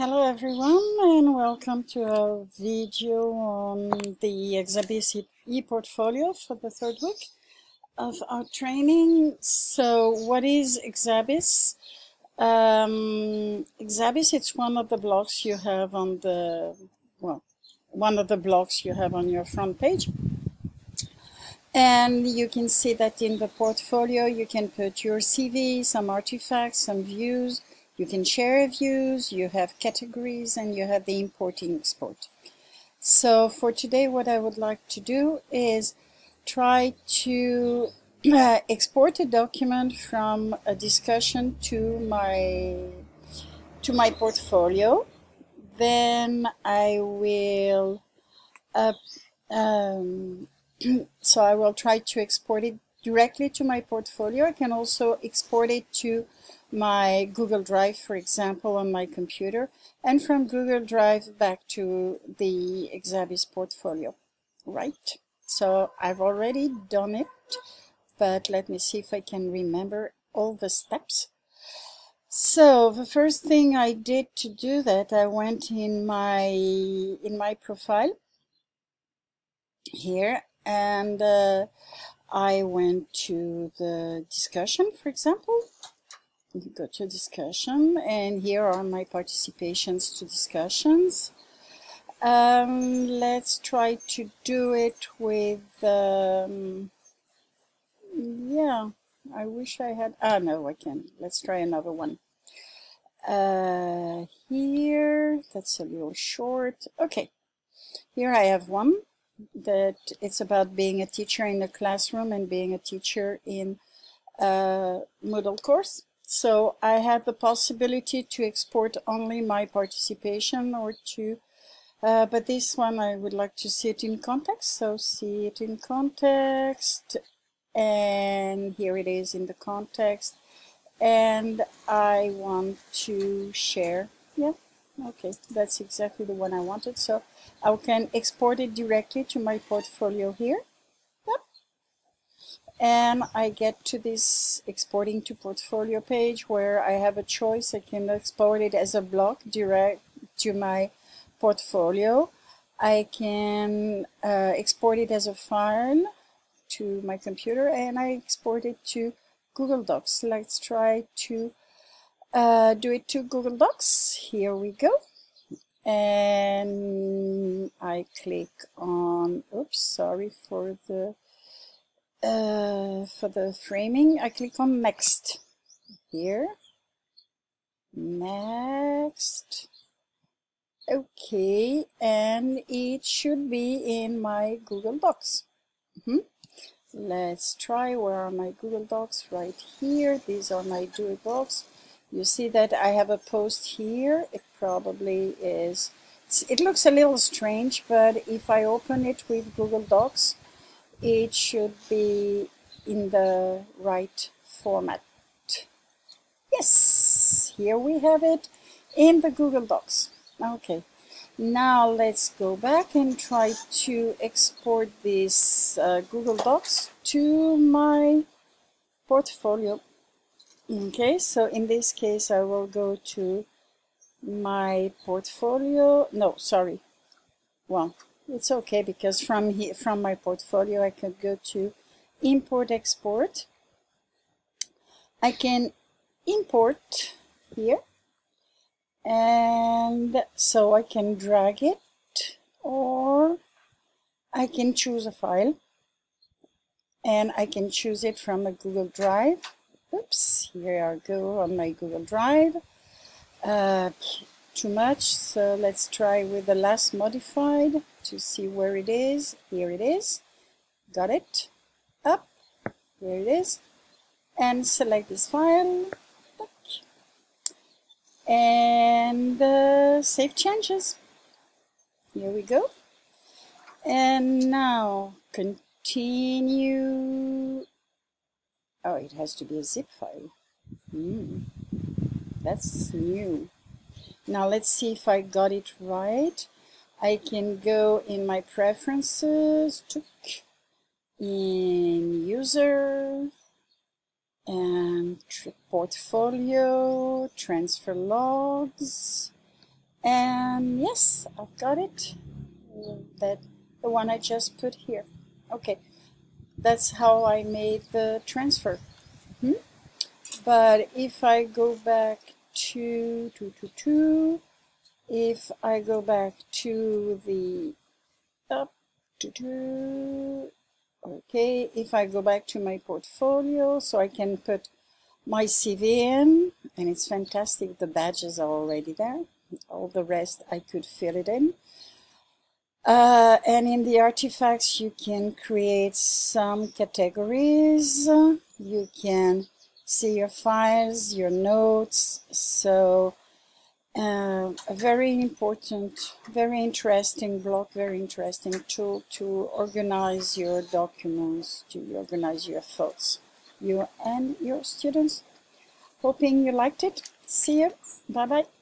Hello everyone and welcome to a video on the Exabis e-portfolio for the third week of our training. So what is Exabis? Um, Exabis, it's one of the blocks you have on the, well, one of the blocks you have on your front page. And you can see that in the portfolio you can put your CV, some artifacts, some views, you can share views, you have categories, and you have the importing export. So for today, what I would like to do is try to uh, export a document from a discussion to my to my portfolio. Then I will uh, um, so I will try to export it directly to my portfolio. I can also export it to my Google Drive, for example, on my computer, and from Google Drive back to the Exabis portfolio, right? So I've already done it, but let me see if I can remember all the steps. So the first thing I did to do that, I went in my in my profile here, and uh, I went to the discussion, for example, you go to discussion and here are my participations to discussions. Um, let's try to do it with um, yeah I wish I had ah no I can let's try another one. Uh, here that's a little short. Okay here I have one that it's about being a teacher in the classroom and being a teacher in a Moodle course so I have the possibility to export only my participation or to, uh, but this one I would like to see it in context. So see it in context and here it is in the context and I want to share. Yeah, okay, that's exactly the one I wanted. So I can export it directly to my portfolio here and I get to this exporting to portfolio page where I have a choice. I can export it as a block direct to my portfolio. I can uh, export it as a file to my computer and I export it to Google Docs. Let's try to uh, do it to Google Docs. Here we go. And I click on, oops, sorry for the uh, for the framing, I click on next here. Next. Okay, and it should be in my Google Docs. Mm -hmm. Let's try where are my Google Docs right here. These are my Google Docs. You see that I have a post here. It probably is, it looks a little strange, but if I open it with Google Docs, it should be in the right format. Yes, here we have it in the Google Docs. Okay, now let's go back and try to export this uh, Google Docs to my portfolio. Okay, so in this case I will go to my portfolio. No, sorry. Well, it's okay because from here, from my portfolio I could go to import export I can import here and so I can drag it or I can choose a file and I can choose it from a Google Drive oops here I go on my Google Drive. Uh, too much so let's try with the last modified to see where it is. Here it is. Got it. Up. Here it is. And select this file. And uh, save changes. Here we go. And now continue oh it has to be a zip file hmm. that's new now let's see if I got it right. I can go in my preferences, to in user, and portfolio, transfer logs, and yes I've got it that the one I just put here okay that's how I made the transfer hmm? but if I go back to, to, to, to if I go back to the up to, to okay if I go back to my portfolio so I can put my CV in and it's fantastic the badges are already there all the rest I could fill it in uh, and in the artifacts you can create some categories. You can see your files your notes. So uh, a very important very interesting block very interesting tool to organize your documents to organize your thoughts you and your students. Hoping you liked it. See you. Bye bye